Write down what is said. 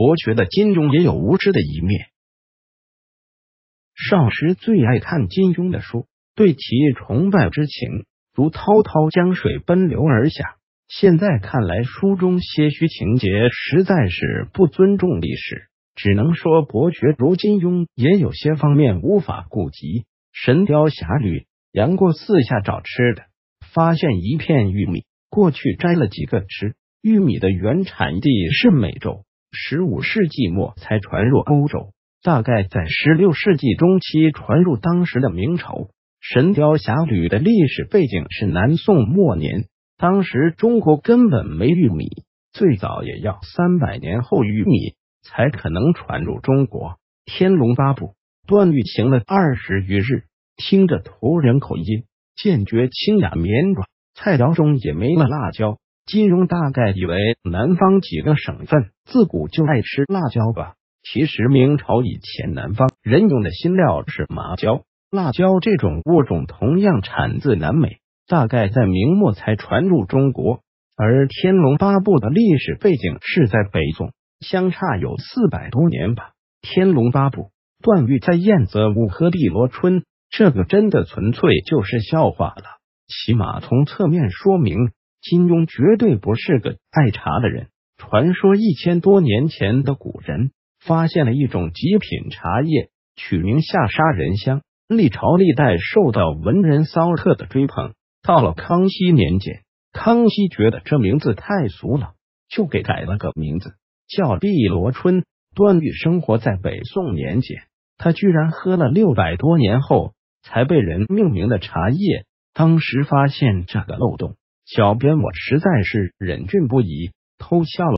伯爵的金庸也有无知的一面。少时最爱看金庸的书，对其崇拜之情如滔滔江水奔流而下。现在看来，书中些许情节实在是不尊重历史，只能说伯爵如金庸也有些方面无法顾及。《神雕侠侣》，杨过四下找吃的，发现一片玉米，过去摘了几个吃。玉米的原产地是美洲，十五世纪末才传入欧洲。大概在十六世纪中期传入当时的明朝，《神雕侠侣》的历史背景是南宋末年，当时中国根本没玉米，最早也要三百年后玉米才可能传入中国。《天龙八部》，段誉行了二十余日，听着土人口音，渐觉清雅绵软，菜肴中也没了辣椒。金庸大概以为南方几个省份自古就爱吃辣椒吧。其实明朝以前，南方人用的新料是麻椒、辣椒这种物种，同样产自南美，大概在明末才传入中国。而《天龙八部》的历史背景是在北宋，相差有四百多年吧。《天龙八部》，段誉在燕泽屋喝碧螺春，这个真的纯粹就是笑话了。起码从侧面说明，金庸绝对不是个爱茶的人。传说一千多年前的古人。发现了一种极品茶叶，取名下沙人香，历朝历代受到文人骚客的追捧。到了康熙年间，康熙觉得这名字太俗了，就给改了个名字叫碧螺春。段誉生活在北宋年间，他居然喝了六百多年后才被人命名的茶叶。当时发现这个漏洞，小编我实在是忍俊不已，偷笑了。